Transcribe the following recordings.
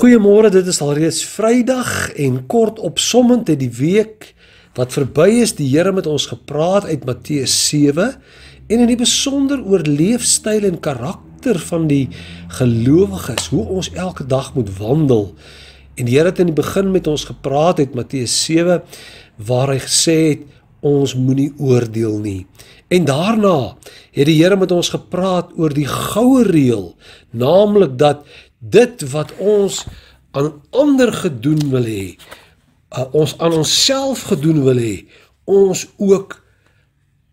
Goeiemôre, dit is alreeds Vrydag en kort opsommend het die week wat verby is, die Here met ons gepraat uit Matteus 7 en in die besonder oor leefstyl en karakter van die gelowiges, hoe ons elke dag moet wandel. En die Here het in die begin met ons gepraat uit Matteus 7 waar hy gesê het ons moenie oordeel nie. En daarna het die Here met ons gepraat oor die goue reël, naamlik dat dit wat ons aan ander gedoen wil hê, uh, ons aan onsself gedoen wil hê, ons ook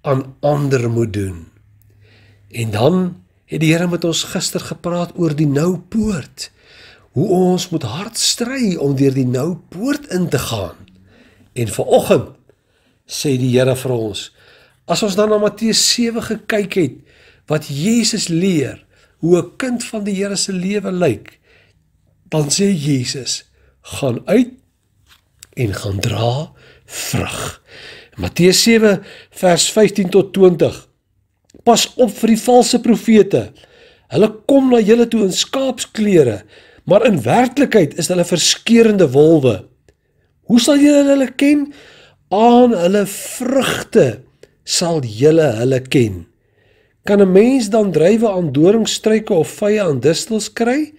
aan ander moet doen. En dan het die Here met ons gister gepraat oor die nou poort. Hoe ons moet hard stry om deur die nou poort in te gaan. En vanoggend sê die Here vir ons, as ons dan na Matteus 7 gekyk het, wat Jesus leer, hoe 'n kind van die Here se lewe lyk, dan sê Jesus: "Gaan uit en gaan dra vrug." Matteus 7 vers 15 tot 20. Pas op vir die valse profete. Hulle kom na julle toe in skaapsklere, maar in werklikheid is hulle verskeurende wolwe. Hoe sal julle hulle ken? Aan hulle vrugte sal julle hulle ken. Kan 'n mens dan drywe aan doringstruike of vye aan distels kry?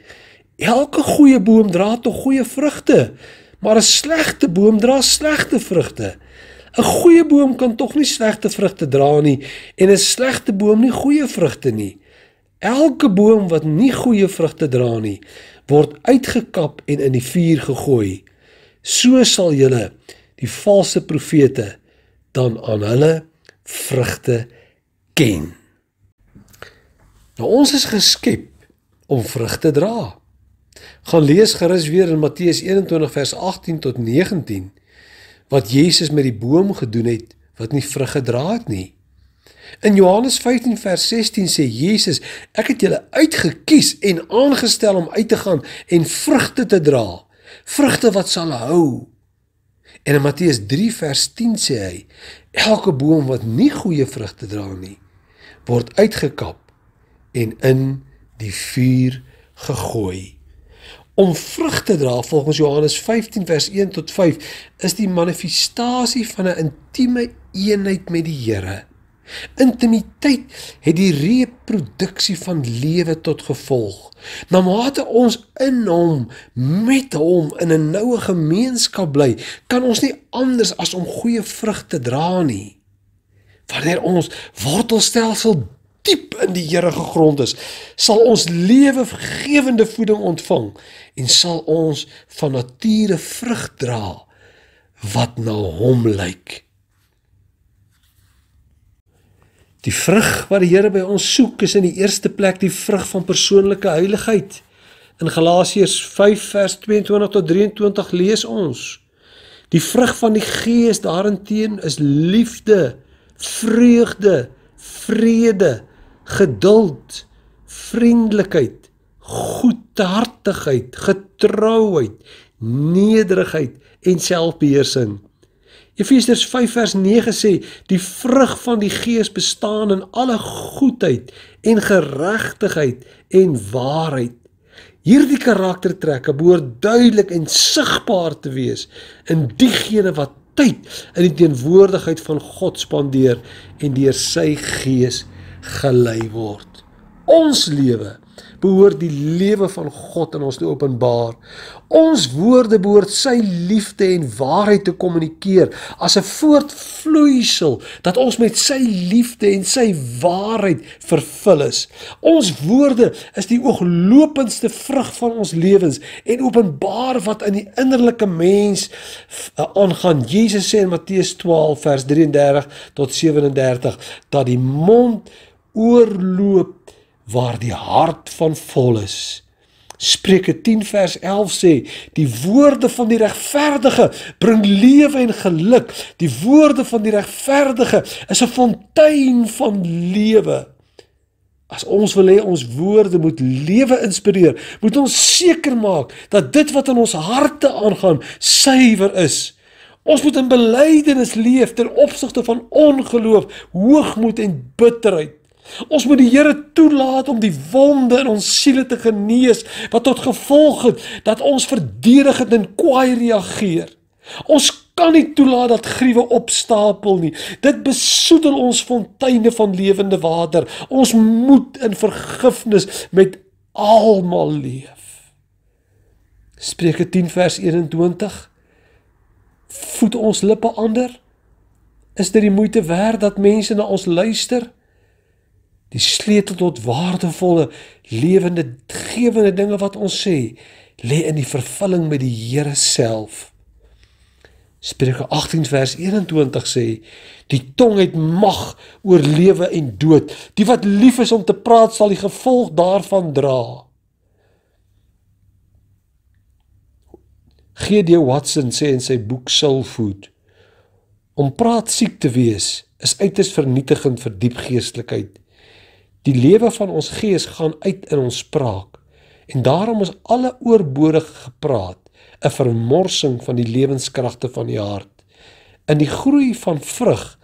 Elke goeie boom dra tog goeie vrugte, maar 'n slegte boom dra slegte vrugte. 'n Goeie boom kan tog nie slegte vrugte dra nie en 'n slegte boom nie goeie vrugte nie. Elke boom wat nie goeie vrugte dra nie, word uitgekap en in die vuur gegooi. So sal julle die valse profete dan aan hulle vrugte ken. Nou ons is geskep om vrug te dra. Gaan lees gerus weer in Matteus 21 vers 18 tot 19 wat Jesus met die boom gedoen het wat nie vrug gedra het nie. In Johannes 15 vers 16 sê Jesus: Ek het julle uitgekies en aangestel om uit te gaan en vrugte te dra, vrugte wat sal hou. En in Matteus 3 vers 10 sê hy: Elke boom wat nie goeie vrugte dra nie, word uitgekap en in die vuur gegooi. Om vrug te dra volgens Johannes 15 vers 1 tot 5 is die manifestasie van 'n intieme eenheid met die Here. Intimiteit het die reproduksie van lewe tot gevolg. Naarmate ons in hom met hom in 'n noue gemeenskap bly, kan ons nie anders as om goeie vrug te dra nie. Wanneer ons wortelstelsel diep in die Here gegrond is, sal ons lewegewende voeding ontvang en sal ons van nature vrug dra wat na hom lyk. Die vrug wat die Here by ons soek is in die eerste plek die vrug van persoonlike heiligheid. In Galasiërs 5 vers 22 tot 23 lees ons: Die vrug van die Gees daarenteen is liefde, vreugde, vrede, geduld, vriendelikheid, goedhartigheid, getrouheid, nederigheid en selfbeheersing. Efesiërs 5 vers 9 sê die vrug van die gees bestaan in alle goedheid en geregtigheid en waarheid. Hierdie karaktertrekke behoort duidelik en sigbaar te wees in diegene wat tyd in die teenwoordigheid van God spandeer en deur sy gees gelei word. Ons lewe behoort die lewe van God in ons te openbaar. Ons woorde behoort sy liefde en waarheid te kommunikeer as 'n voortvloeisel dat ons met sy liefde en sy waarheid vervul is. Ons woorde is die ooglopendste vrug van ons lewens en openbaar wat in die innerlike mens uh, aangaan. Jesus sê in Matteus 12 vers 33 tot 37 dat die mond oorloop waar die hart van vol is. Spreuke 10 vers 11 sê: Die woorde van die regverdige bring lewe en geluk. Die woorde van die regverdige is 'n fontein van lewe. As ons wil hê ons woorde moet lewe inspireer, moet ons seker maak dat dit wat in ons harte aangaan suiwer is. Ons moet in belydenis leef ten opsigte van ongeloof, hoogmoed en bitterheid. Ons moet die Here toelaat om die wonde in ons siele te genees wat tot gevolg het dat ons verdedigend en kwaai reageer. Ons kan nie toelaat dat gruwe opstapel nie. Dit besoedel ons fonteine van lewende water. Ons moet in vergifnis met almal leef. Spreuke 10 vers 21 Voed ons lippe ander? Is dit die moeite werd dat mense na ons luister? Die sleutel tot waardevolle lewende gewende dinge wat ons sê, lê in die vervulling met die Here self. Spreuke 18 vers 21 sê: Die tong het mag oor lewe en dood. Die wat lief is om te praat sal die gevolg daarvan dra. G.D. Watson sê in sy boek Soul Food: Om praat siek te wees is uiters vernietigend vir diep geestelikheid. Die lewe van ons gees gaan uit in ons spraak en daarom is alle oorbodige gepraat 'n vermorsing van die lewenskragte van die hart. In die groei van vrug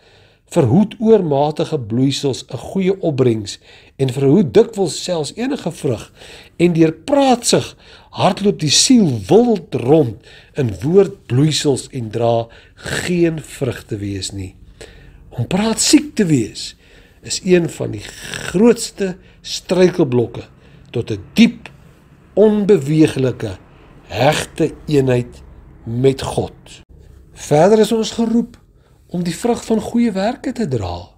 verhoed oormatige bloeisels 'n goeie opbrengs en verhoed dikwels selfs enige vrug en deur praatsig hardloop die siel wild rond in woordbloeisels en dra geen vrug te wees nie. Om praat siek te wees is een van die grootste struikelblokke tot 'n die diep onbeweeglike hegte eenheid met God. Verder is ons geroep om die vrug van goeie werke te dra.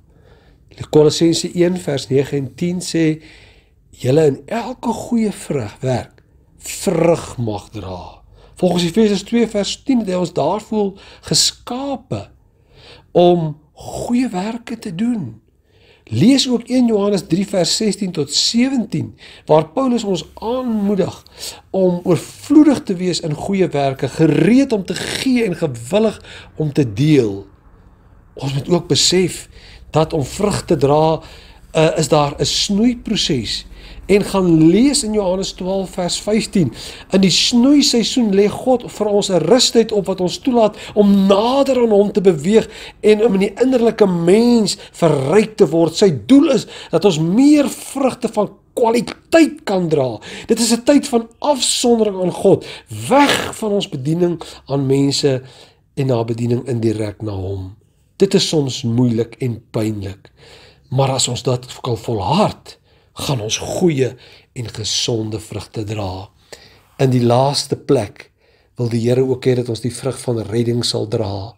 Kolossense 1 vers 9 en 10 sê julle in elke goeie vrug werk vrug mag dra. Volgens Efesiërs 2 vers 10 het hy ons daarvoor geskape om goeie werke te doen. Lees ook 1 Johannes 3 vers 16 tot 17 waar Paulus ons aanmoedig om oorvloedig te wees in goeie werke, gereed om te gee en gewillig om te deel. Ons moet ook besef dat om vrug te dra uh, is daar 'n snoeiproses en gaan lees in Johannes 12 vers 15. In die snoei seisoen lê God vir ons 'n rustheid op wat ons toelaat om nader aan hom te beweeg en om in die innerlike mens verryk te word. Sy doel is dat ons meer vrugte van kwaliteit kan dra. Dit is 'n tyd van afsondering aan God, weg van ons bediening aan mense en na bediening indirek na hom. Dit is soms moeilik en pynlik. Maar as ons dit kan volhard, gaan ons goeie en gesonde vrugte dra. In die laaste plek wil die Here ook hê dat ons die vrug van redding sal dra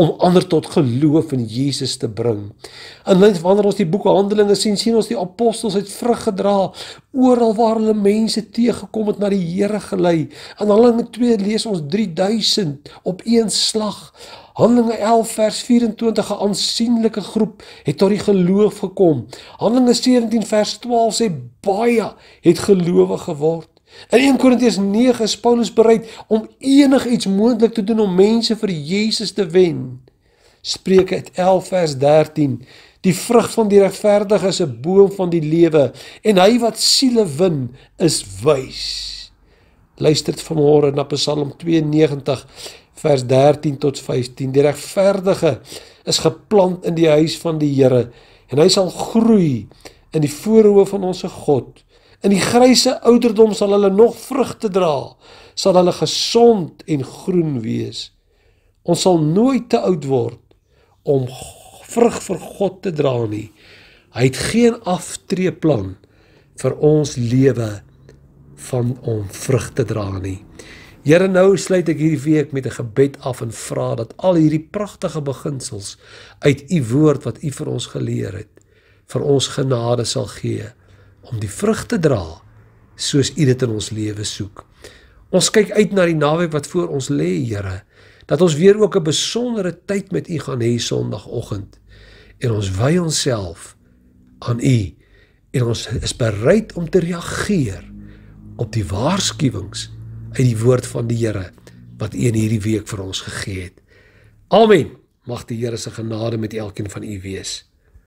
om ander tot geloof in Jesus te bring. En wanneer ons die boek Handelinge sien, sien ons die apostels het vrug gedra oral waar hulle mense teëgekom het na die Here gelei. In Handelinge 2 lees ons 3000 op een slag. Handelinge 11 vers 24 'n aansienlike groep het tot die geloof gekom. Handelinge 17 vers 12 sê baie het gelowig geword. In 1 Korintiërs 9 is Paulus bereid om enigiets moontlik te doen om mense vir Jesus te wen. Spreuke 11 vers 13 Die vrug van die regverdige is 'n boom van die lewe en hy wat siele win is wys. Luister vanmôre na Psalm 92 vers 13 tot 15. Die regverdige is geplant in die huis van die Here en hy sal groei in die voorhoof van ons God. In die grysse ouderdom sal hulle nog vrugte dra, sal hulle gesond en groen wees. Ons sal nooit te oud word om vrug vir God te dra nie. Hy het geen aftreeplan vir ons lewe van om vrug te dra nie. Here nou sluit ek hierdie week met 'n gebed af en vra dat al hierdie pragtige beginsels uit u woord wat u vir ons geleer het, vir ons genade sal gee om die vrug te dra soos u dit in ons lewe soek. Ons kyk uit na die naweek wat voor ons lê, Here, dat ons weer ook 'n besondere tyd met u gaan hê Sondagoggend en ons wy onsself aan u en ons is bereid om te reageer op die waarskuwings uit die woord van die Here wat U in hierdie week vir ons gegee het. Amen. Mag die Here se genade met elkeen van u wees.